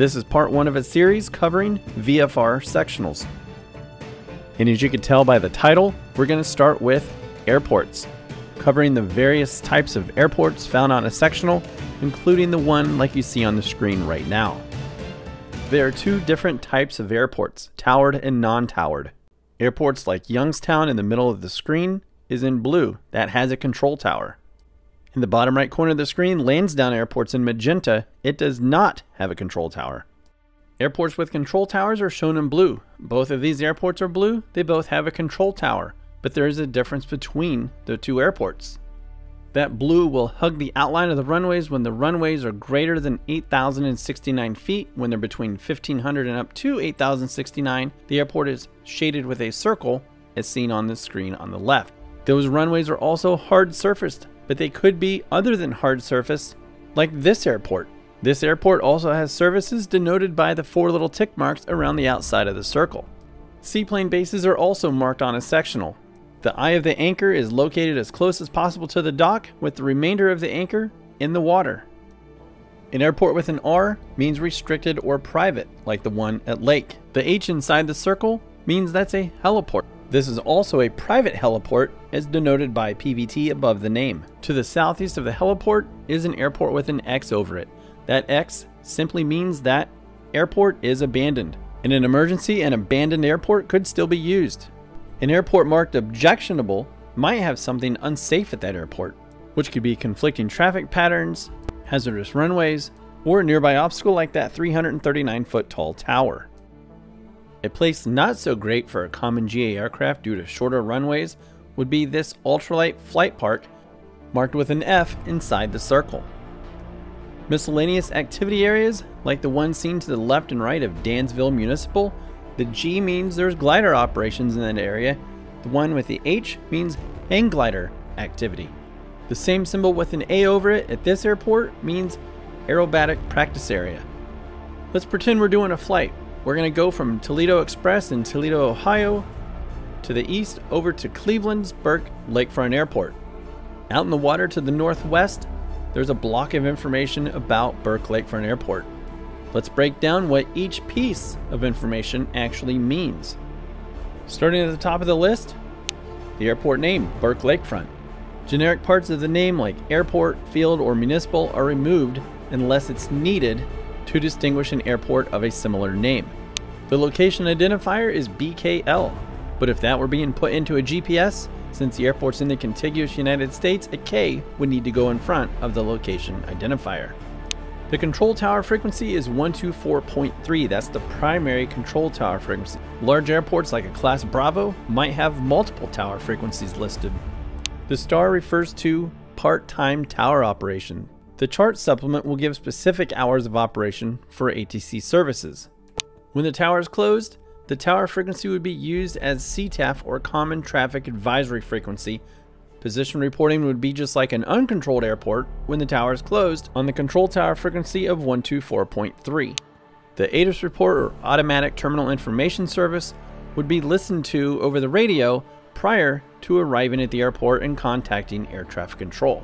This is part one of a series covering VFR sectionals. And as you can tell by the title, we're going to start with airports, covering the various types of airports found on a sectional, including the one like you see on the screen right now. There are two different types of airports, towered and non-towered. Airports like Youngstown in the middle of the screen is in blue, that has a control tower. In the bottom right corner of the screen, Lansdowne Airport's in magenta, it does not have a control tower. Airports with control towers are shown in blue. Both of these airports are blue, they both have a control tower, but there is a difference between the two airports. That blue will hug the outline of the runways when the runways are greater than 8,069 feet. When they're between 1,500 and up to 8,069, the airport is shaded with a circle as seen on the screen on the left. Those runways are also hard surfaced, but they could be other than hard surface, like this airport. This airport also has services denoted by the four little tick marks around the outside of the circle. Seaplane bases are also marked on a sectional. The eye of the anchor is located as close as possible to the dock, with the remainder of the anchor in the water. An airport with an R means restricted or private, like the one at Lake. The H inside the circle means that's a heliport. This is also a private heliport as denoted by PVT above the name. To the southeast of the heliport is an airport with an X over it. That X simply means that airport is abandoned. In an emergency, an abandoned airport could still be used. An airport marked objectionable might have something unsafe at that airport, which could be conflicting traffic patterns, hazardous runways, or a nearby obstacle like that 339 foot tall tower. A place not so great for a common GA aircraft due to shorter runways would be this ultralight flight park marked with an F inside the circle. Miscellaneous activity areas, like the one seen to the left and right of Dansville Municipal, the G means there's glider operations in that area. The one with the H means hang glider activity. The same symbol with an A over it at this airport means aerobatic practice area. Let's pretend we're doing a flight. We're going to go from Toledo Express in Toledo, Ohio to the east over to Cleveland's Burke Lakefront Airport. Out in the water to the northwest, there's a block of information about Burke Lakefront Airport. Let's break down what each piece of information actually means. Starting at the top of the list, the airport name, Burke Lakefront. Generic parts of the name like airport, field, or municipal are removed unless it's needed to distinguish an airport of a similar name. The location identifier is BKL, but if that were being put into a GPS, since the airport's in the contiguous United States, a K would need to go in front of the location identifier. The control tower frequency is 124.3, that's the primary control tower frequency. Large airports like a Class Bravo might have multiple tower frequencies listed. The star refers to part-time tower operation. The chart supplement will give specific hours of operation for ATC services. When the tower is closed, the tower frequency would be used as CTAF or Common Traffic Advisory Frequency Position reporting would be just like an uncontrolled airport when the tower is closed on the control tower frequency of 124.3. The ATIS report or Automatic Terminal Information Service would be listened to over the radio prior to arriving at the airport and contacting air traffic control.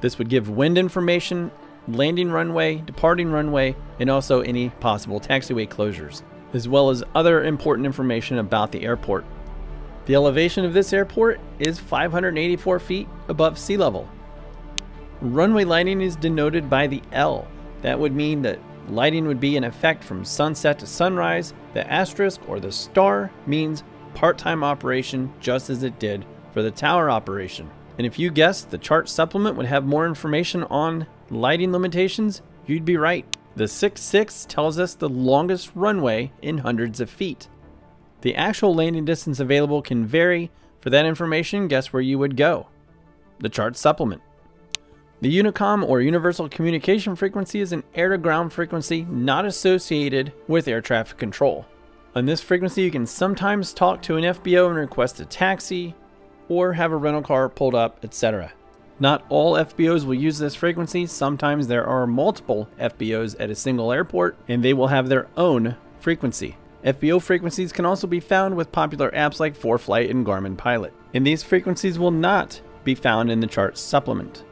This would give wind information, landing runway, departing runway, and also any possible taxiway closures, as well as other important information about the airport. The elevation of this airport is 584 feet above sea level. Runway lighting is denoted by the L. That would mean that lighting would be in effect from sunset to sunrise. The asterisk or the star means part-time operation just as it did for the tower operation. And if you guessed the chart supplement would have more information on lighting limitations, you'd be right. The 6.6 tells us the longest runway in hundreds of feet. The actual landing distance available can vary. For that information, guess where you would go? The chart supplement. The Unicom or Universal Communication Frequency is an air-to-ground frequency not associated with air traffic control. On this frequency, you can sometimes talk to an FBO and request a taxi, or have a rental car pulled up, etc. Not all FBOs will use this frequency. Sometimes there are multiple FBOs at a single airport, and they will have their own frequency. FBO frequencies can also be found with popular apps like ForeFlight and Garmin Pilot, and these frequencies will not be found in the chart supplement.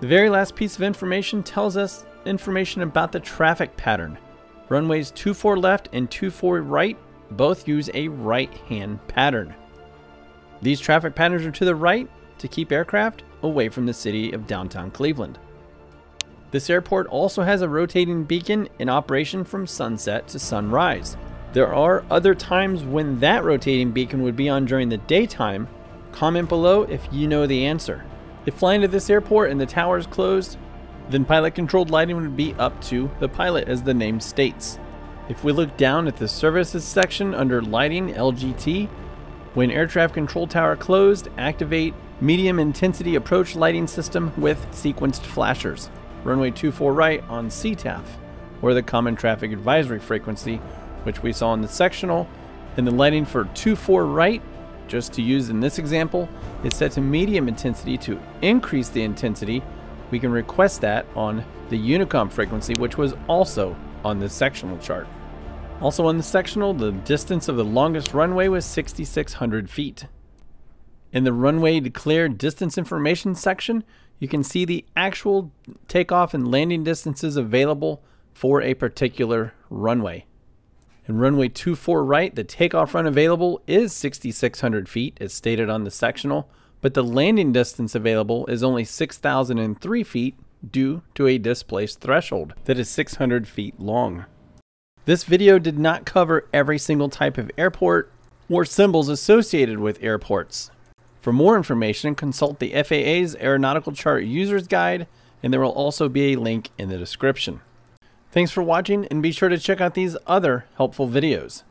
The very last piece of information tells us information about the traffic pattern. Runways 24 left and 24 right both use a right hand pattern. These traffic patterns are to the right to keep aircraft away from the city of downtown Cleveland. This airport also has a rotating beacon in operation from sunset to sunrise. There are other times when that rotating beacon would be on during the daytime. Comment below if you know the answer. If flying to this airport and the tower is closed, then pilot controlled lighting would be up to the pilot as the name states. If we look down at the services section under lighting LGT, when air traffic control tower closed, activate medium intensity approach lighting system with sequenced flashers. Runway 24 right on CTAF, or the common traffic advisory frequency, which we saw in the sectional, and the lighting for 24 right, just to use in this example, is set to medium intensity to increase the intensity we can request that on the Unicom frequency, which was also on the sectional chart. Also on the sectional, the distance of the longest runway was 6,600 feet. In the runway declared distance information section, you can see the actual takeoff and landing distances available for a particular runway. In runway 24 right, the takeoff run available is 6,600 feet as stated on the sectional, but the landing distance available is only 6,003 feet due to a displaced threshold that is 600 feet long. This video did not cover every single type of airport or symbols associated with airports. For more information, consult the FAA's Aeronautical Chart User's Guide, and there will also be a link in the description. Thanks for watching, and be sure to check out these other helpful videos.